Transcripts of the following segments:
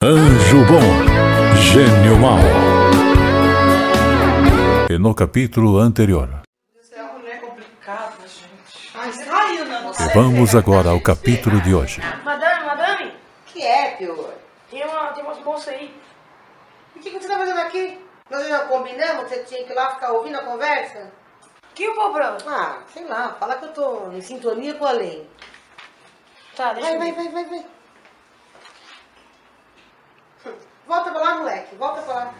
Anjo bom, gênio mau. E no capítulo anterior. Você é uma mulher complicada, gente. Ai, saiu, não. E vamos agora ao capítulo de hoje. Madame, madame, que é, pior? tem, uma, tem umas moças aí. E o que, que você tá fazendo aqui? Nós já combinamos que você tinha que ir lá ficar ouvindo a conversa? Que o problema? Ah, sei lá, fala que eu tô em sintonia com a lei. Tá, deixa Vai, eu vai, ver. vai, vai, vai. Volta pra lá, moleque. Volta pra lá.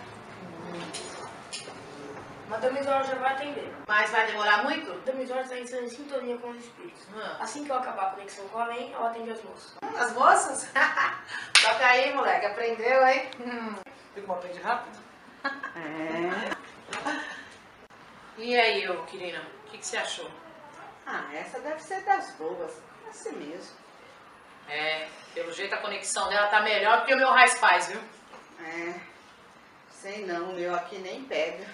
Madame Isola já vai atender. Mas vai demorar muito? Madame Isola está entrando em sintonia com os espíritos. Ah. Assim que eu acabar a conexão com a além, ela atende as moças. As moças? Toca aí, moleque. Aprendeu, hein? Viu como aprende rápido? E aí, ô, querida? O que, que você achou? Ah, essa deve ser das boas. Assim mesmo. É, pelo jeito a conexão dela tá melhor que o meu Raiz Paz, viu? É. Sei não, o meu aqui nem pega.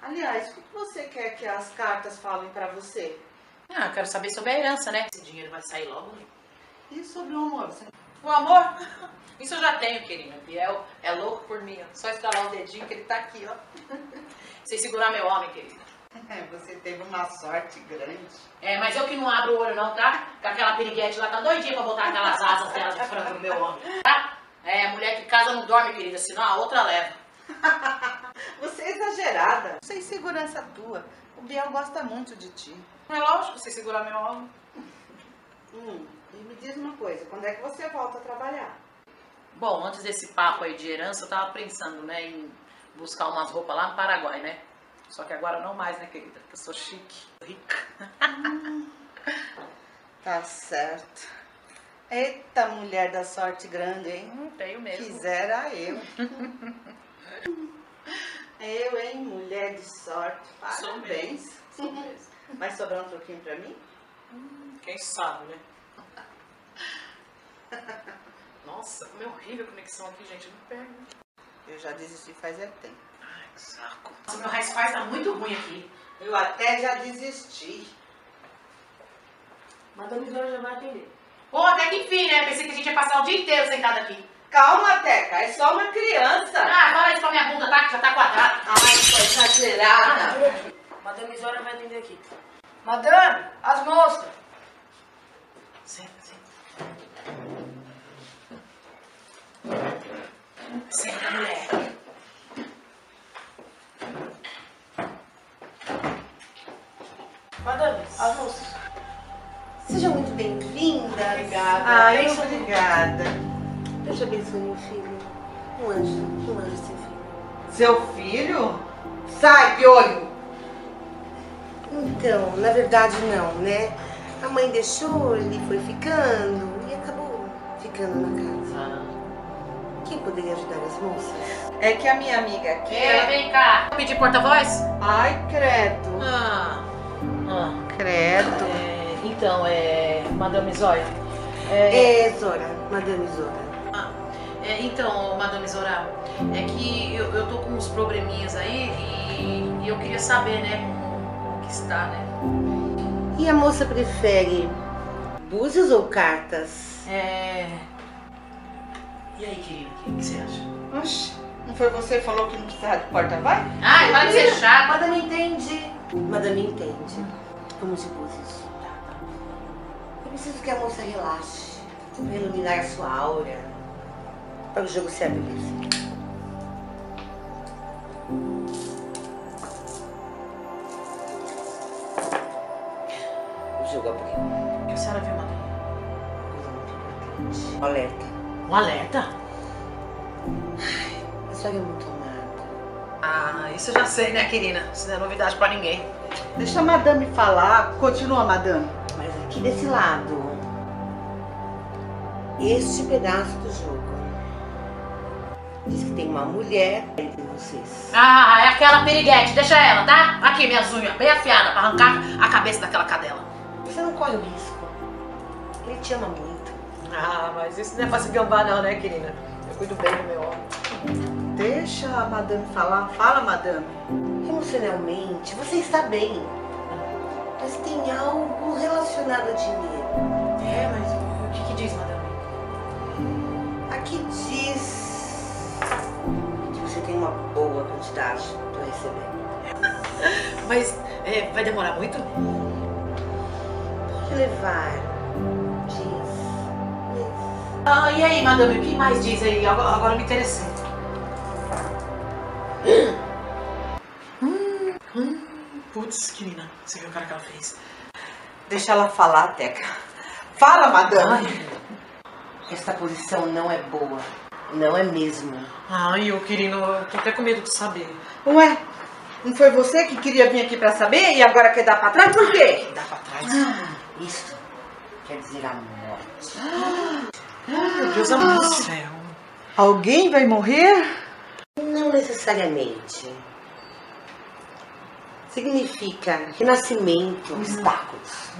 Aliás, o que você quer que as cartas falem pra você? Ah, eu quero saber sobre a herança, né? Esse dinheiro vai sair logo. E sobre o amor? Você... O amor? Isso eu já tenho, querida. Biel é louco por mim, ó. Só estralar o dedinho que ele tá aqui, ó. Sem segurar meu homem, querida. É, você teve uma sorte grande. É, mas eu que não abro o olho não, tá? Com aquela piriguete lá, tá doidinha pra botar aquelas asas dela de frango no meu homem, tá? É, mulher que casa não dorme, querida, senão a outra leva. Você é exagerada. Você é insegurança tua. O Biel gosta muito de ti. É lógico você segurar meu homem. Hum, e me diz uma coisa, quando é que você volta a trabalhar? Bom, antes desse papo aí de herança, eu tava pensando, né, em buscar umas roupas lá no Paraguai, né? Só que agora não mais, né, querida? Porque eu sou chique, rica. Tá certo. Eita, mulher da sorte grande, hein? Hum, tenho mesmo. Quisera eu. eu, hein? Mulher de sorte. Sou Parabéns. mesmo, sou mesmo. Vai sobrar um troquinho pra mim? Quem sabe, né? Nossa, como é horrível a conexão aqui, gente. Não pega. Eu já desisti faz é tempo. Saco. Nossa, meu Raiz Paz tá muito ruim aqui. Eu até já desisti. Madame Isola já vai atender. Pô, até que enfim, né? Pensei que a gente ia passar o dia inteiro sentado aqui. Calma, Teca, é só uma criança. Ah, fala isso pra minha bunda, tá? Que já tá quadrada. Ai, foi exagerada. Madame Isola vai atender aqui. Madame, as moças. Senta, senta. Senta, mulher. Moças. Seja muito bem-vinda. Obrigada. Ai, Beijo. obrigada. Deus abençoe meu filho. Um anjo, um anjo sem filho. Seu filho? Sai, piolho! Então, na verdade não, né? A mãe deixou, ele foi ficando e acabou ficando na casa. Quem poderia ajudar as moças? É que a minha amiga aqui. É, vem cá. Pedir porta-voz? Ai, credo. Ah. Ah. Credo. É, então, é. Madame Zóia. É, É, Zora, Madame Zora. ah, é, então, Madame Zora, é que eu, eu tô com uns probleminhas aí e, e eu queria saber, né, como que está, né? E a moça prefere búzios ou cartas? É. E aí, querida, o que, que você acha? Oxi, não foi você que falou que não precisava de porta-vai? Ai, para de ser chata. Madame entende. Madame entende. Vamos de búzios. Eu preciso que a moça relaxe, para iluminar a sua aura, para o jogo se abrir. O jogo abriu. O que a senhora viu, muito importante. Alerta. Um alerta? A senhora é muito amada. Ah, isso eu já sei, né, querida? Isso não é novidade pra ninguém. Deixa a madame falar. Continua, madame. Mas aqui desse lado, este pedaço do jogo, diz que tem uma mulher entre vocês. Ah, é aquela piriguete, deixa ela, tá? Aqui, minhas unhas, bem afiadas, pra arrancar a cabeça daquela cadela. Você não corre o risco. Ele te ama muito. Ah, mas isso não é pra se gambar não, né, querida? Eu cuido bem do meu homem. Deixa a madame falar. Fala, madame. Emocionalmente, você está bem. Mas tem algo relacionado a dinheiro. É, mas o que que diz, madame? Aqui diz que você tem uma boa quantidade para receber. Mas é, vai demorar muito? Pode levar dias. Ah, e aí, madame, o que mais diz aí? Agora, me interessei. Putz, que linda. Você viu a cara que ela fez? Deixa ela falar, Teca. Fala, madame. Ai, Essa posição não é boa. Não é mesmo. ai, eu querendo, eu tô até com medo de saber. Ué, não foi você que queria vir aqui pra saber e agora quer dar pra trás? Por quê? Dá pra trás. Isso quer dizer a morte. Meu Deus amado do céu. Alguém vai morrer? Não necessariamente. Significa renascimento, obstáculos.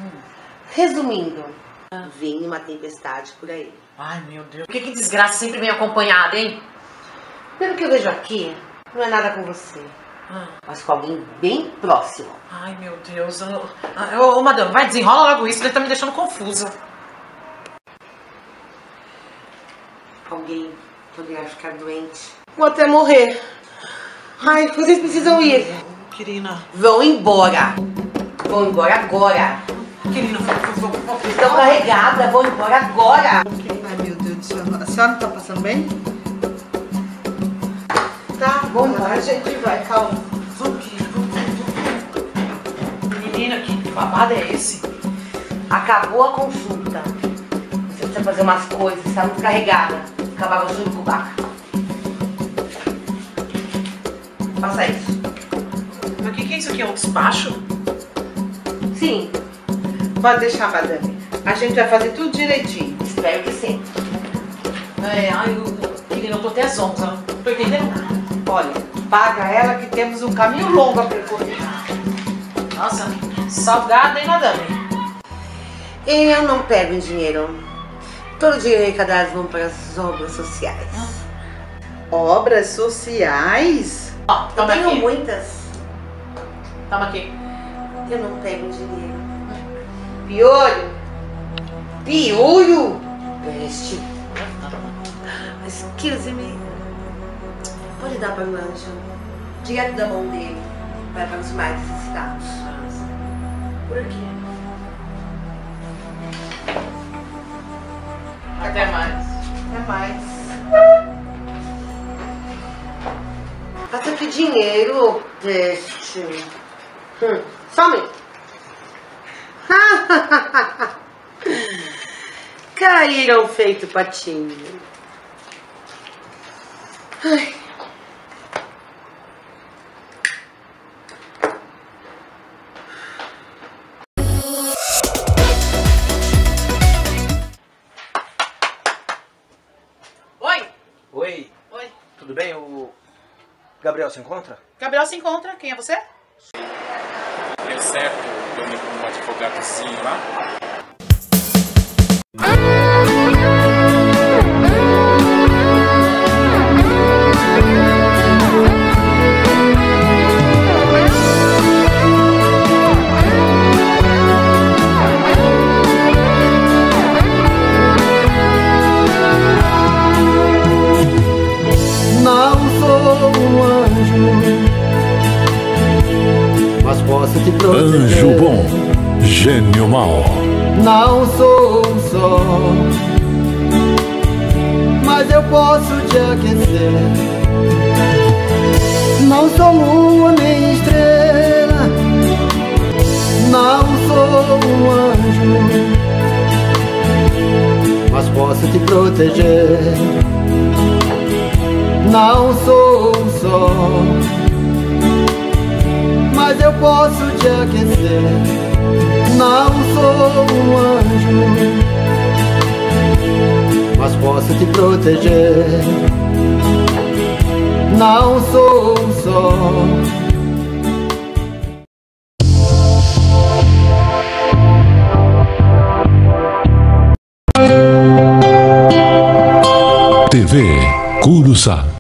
Resumindo, vem uma tempestade por aí. Ai, meu Deus. Por que, que desgraça sempre vem acompanhada, hein? Pelo que eu vejo aqui, não é nada com você, Ah, mas com alguém bem próximo. Ai, meu Deus. Ô, ah, ô, ô, madame, vai, desenrola logo isso, ele tá me deixando confusa. Alguém poderá ficar doente. Ou até morrer. Ai, vocês precisam ir. Querina, Vão embora. Vão embora agora. querina, vou, vou. Estão carregadas, vão embora agora. Ai, meu Deus do céu. A senhora não tá passando bem? Tá, bom, a gente vai, calma. Vamos, querida. Menina, que babado é esse? Acabou a consulta. Você precisa fazer umas coisas, está muito carregada. Acabar com o surucubaca. Faça isso. O que, que é isso aqui? É um despacho? Sim, Pode deixar, madame. A gente vai fazer tudo direitinho. espero que sim. É, ai, eu, querida, eu tô até zonza. Não tô entendendo nada. Olha, paga ela que temos um caminho longo a percorrer. Nossa, salgada, hein, madame? Eu não pego em dinheiro. Todo o dinheiro arrecadado vão para as obras sociais. Obras sociais? Ó, Eu tenho aqui. muitas. Toma aqui. Eu não pego dinheiro. Piolho. Piolho. Peste. Excuse-me. Pode dar para o anjo. Direto da mão dele. Vai para os mais necessitados. Por aqui. Até mais. É mais. Até que dinheiro, peste. Hum. Some. Caíram feito patinho. Ai. Oi! Oi, Oi. tudo bem? O Gabriel se encontra? Gabriel se encontra. Quem é você? Certo, como um advogadozinho lá. Anjo bom, gênio mau. Não sou um sol, mas eu posso te aquecer. Não sou lua nem estrela, não sou um anjo, mas posso te proteger. Não sou um sol, mas eu posso te aquecer. Não sou um anjo, mas posso te proteger. Não sou um sol. TV Curuçá.